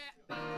get.